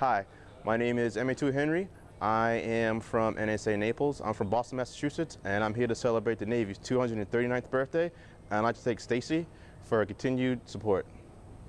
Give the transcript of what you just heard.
Hi, my name is MA2 Henry. I am from NSA Naples. I'm from Boston, Massachusetts, and I'm here to celebrate the Navy's 239th birthday. And I'd like to thank Stacy for her continued support.